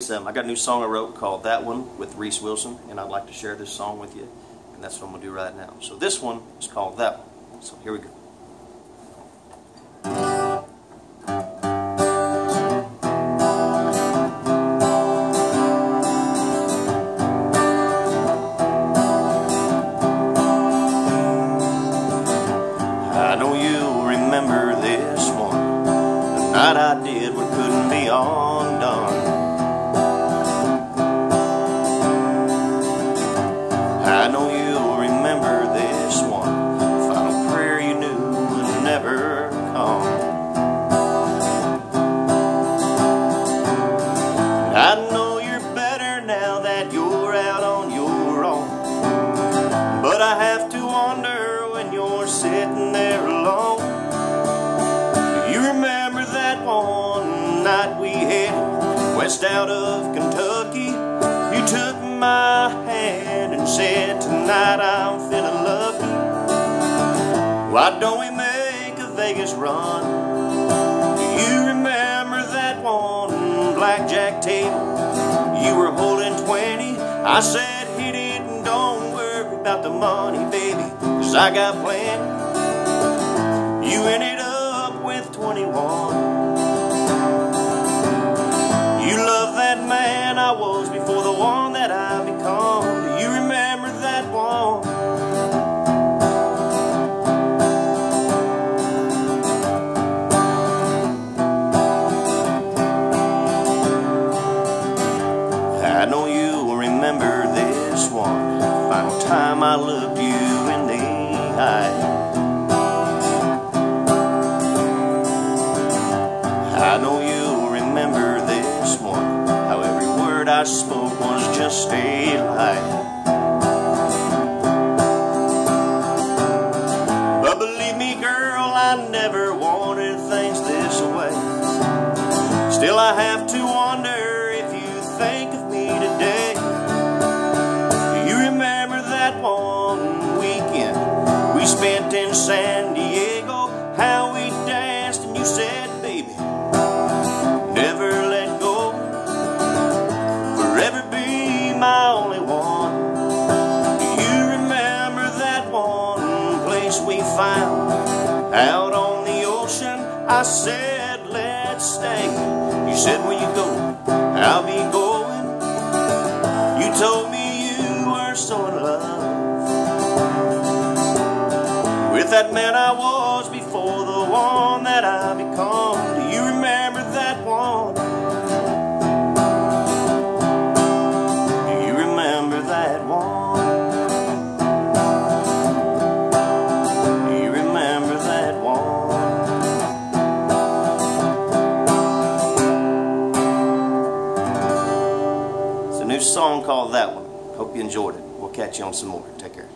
Um, I got a new song I wrote called That One with Reese Wilson, and I'd like to share this song with you, and that's what I'm going to do right now. So this one is called That One. So here we go. I know you'll remember this one, the night I did I know you're better now that you're out on your own, but I have to wonder when you're sitting there alone. Do you remember that one night we headed west out of Kentucky? You took my hand and said, Tonight I'm feeling lucky. Why don't we make a Vegas run? You table? You were holding 20. I said, Hit it and don't worry about the money, baby, cause I got plenty. You ended up with 21. Word I spoke was just a lie. But believe me, girl, I never wanted things this way. Still, I have to wonder if you think of me today. Do you remember that one weekend we spent in San Diego? Out on the ocean? I said, let's stay. You said, where you go? I'll be going. You told me you were so in love with that man I new song called That One. Hope you enjoyed it. We'll catch you on some more. Take care.